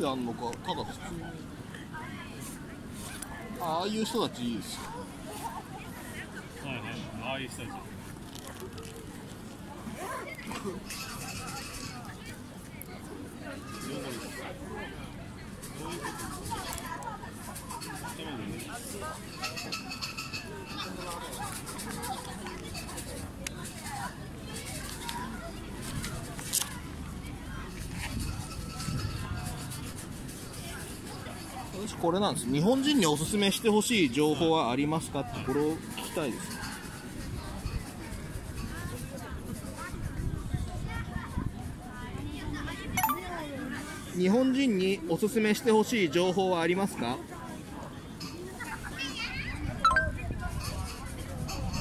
何やんのかただ普通にああいう人たちいいですよ。はいはいああいう人たち。ど こ私これなんです。日本人におすすめしてほしい情報はありますか？ってこれを聞きたいです。日本人におすすめしてほしい情報はありますか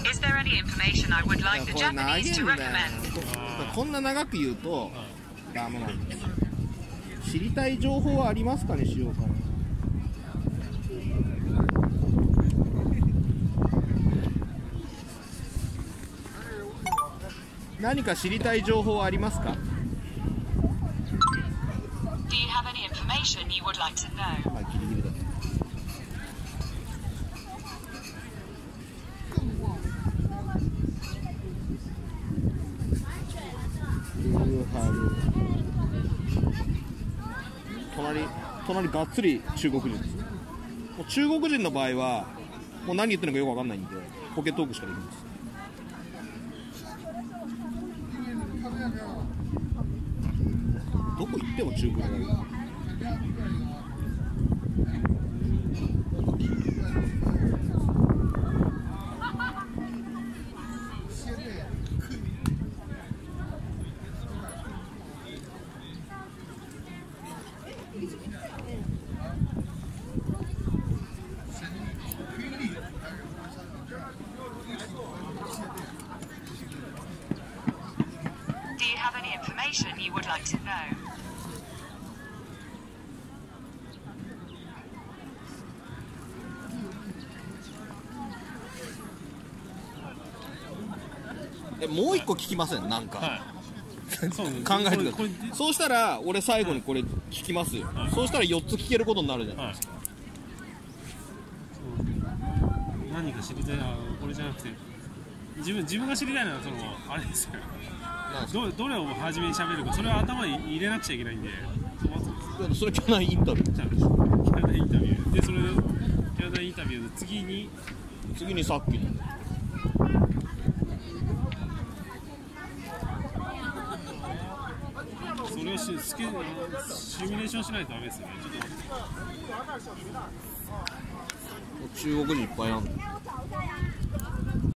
？Is there any information I would いや like the これ長い Japanese to んだよ。recommend? こんな長く言うとダメなんです知りたい情報はありますかにしようかな何か知りたい情報はありますか？Do you have any information you would like to know? はいギリギリだ隣隣がっつり中国人。ですもう中国人の場合はもう何言ってるのかよくわかんないんでポケトークしかできないですどこ行っても中国語 have any information you would like to know? えもう一個聞きません？なんか、はい。そう。考えてください。そうしたら俺最後にこれ聞きますよ、はい。そうしたら4つ聞けることになるじゃないはい。そう。何か知りたいなこれじゃなくて自分自分が知りたいのはそのあれですよ。どどれを初めに喋るか。それは頭に入れなくちゃいけないんで。それ去年インタビュー。キャナダインタビュー。でそれでキャナダインタビューで次に。次にさっきの。それをしスケシミュレーションしないとダメですよね。ちょっと。中国人いっぱいなんだ